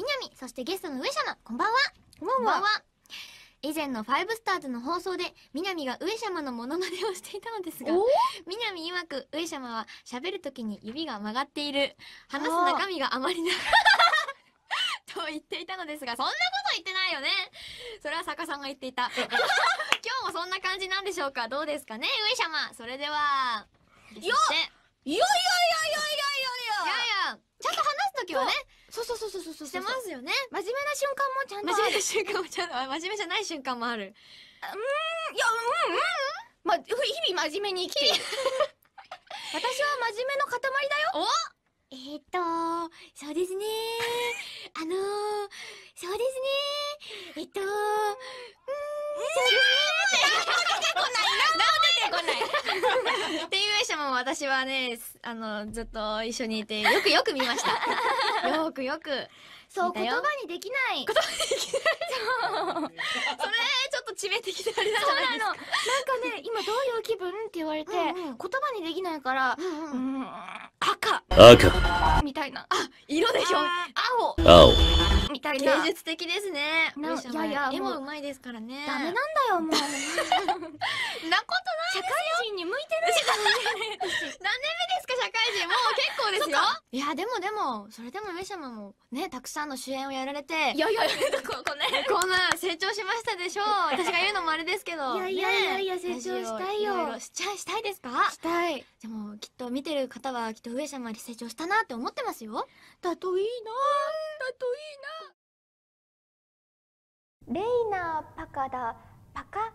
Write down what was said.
みなみ、そしてゲストの上様、こんばんは。こんばんは。以前のファイブスターズの放送で、みなみが上様のモノマネをしていたのですが、おみなみ曰く上様は喋るときに指が曲がっている。話す中身があまりな。と言っていたのですが、そんなこと言ってないよね。それは坂さんが言っていた。今日もそんな感じなんでしょうかどうですかね上様。それでは、よっそしていやいやいやいやいやいやいやいや、ちゃんと話すときはね、そうそうそうそうそうそうしてますよね。真面目な瞬間もちゃんと真面目な瞬間もちゃんと、あ真面目じゃない瞬間もある。いやうんうんま日々真面目に生きている 私は真面目の塊だよえー、っと、そうですね。あのー、そうですね。えっと、うーん、そうですね。っていう上様も私はね、あの、ずっと一緒にいて、よくよく見ました。よくよく。そう見たよ。言葉にできない。それ、ちょっと致命的なあれなんじそうゃないなですか。の。なんかね今どういう気分って言われて、うんうん。言葉にできないからうんううん。ん赤。赤、みたいな。色でしょ。青。青、みたいな。芸術的ですね。いやいや絵ももう。うまいですからね。ダメなんだよもう。社なこと会人に向いてないからね何年目ですか社会人もう結構ですよいやでもでもそれでも上様もねたくさんの主演をやられていやいやいやここね。こんな成長しましたでしょう。私が言うのもあれですけどいやいやいやいやね成長したいよ。ラジオろろしちゃしたいですか？したい。でもきっと見てる方はきっと上様より成長したなって思ってますよ。だといいな。だといいな。レイナーパカダパカ